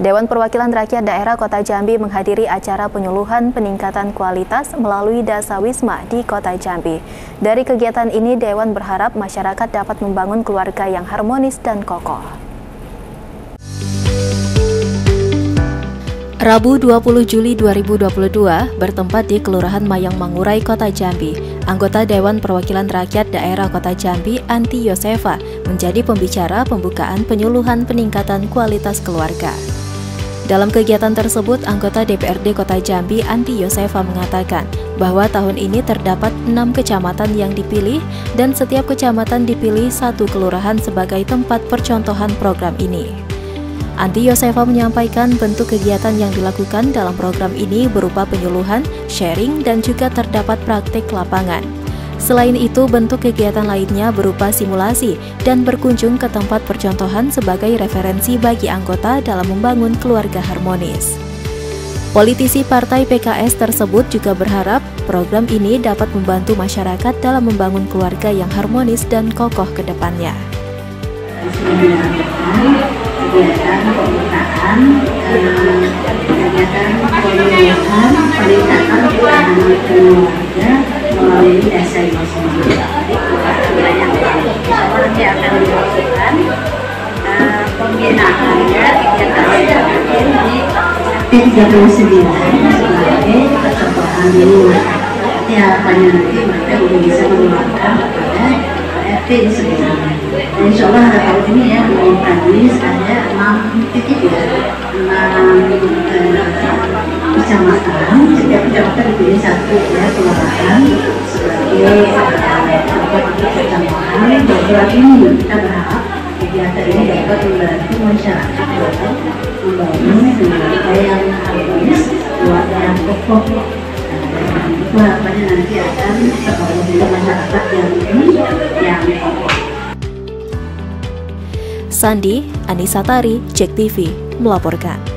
Dewan Perwakilan Rakyat Daerah Kota Jambi menghadiri acara penyuluhan peningkatan kualitas melalui Dasa Wisma di Kota Jambi. Dari kegiatan ini, Dewan berharap masyarakat dapat membangun keluarga yang harmonis dan kokoh. Rabu 20 Juli 2022 bertempat di Kelurahan Mayang Mangurai, Kota Jambi. Anggota Dewan Perwakilan Rakyat Daerah Kota Jambi, Anti Yosefa, menjadi pembicara pembukaan penyuluhan peningkatan kualitas keluarga. Dalam kegiatan tersebut, anggota DPRD Kota Jambi Anti Yosefa mengatakan bahwa tahun ini terdapat enam kecamatan yang dipilih dan setiap kecamatan dipilih satu kelurahan sebagai tempat percontohan program ini. Anti Yosefa menyampaikan bentuk kegiatan yang dilakukan dalam program ini berupa penyuluhan, sharing, dan juga terdapat praktik lapangan. Selain itu, bentuk kegiatan lainnya berupa simulasi dan berkunjung ke tempat percontohan sebagai referensi bagi anggota dalam membangun keluarga harmonis. Politisi Partai PKS tersebut juga berharap program ini dapat membantu masyarakat dalam membangun keluarga yang harmonis dan kokoh ke depannya. Kegiatan kegiatan keluarga ini. Jadi keluarga yang nanti akan dilakukan pembinaannya di P39 sebagai percontohan dulu. Nanti mereka juga bisa kepada insya Allah tahun ini ya Pradis ada 6 titik ya, 6 kecamatan, setiap dipilih satu ya kelurahan sebagai tempat kita berharap kegiatan ini dapat membantu masyarakat dalam membangun yang yang kokoh. Nah, harapannya nanti akan terbangun masyarakat yang Sandi, Anissa Tari, Cek TV, melaporkan.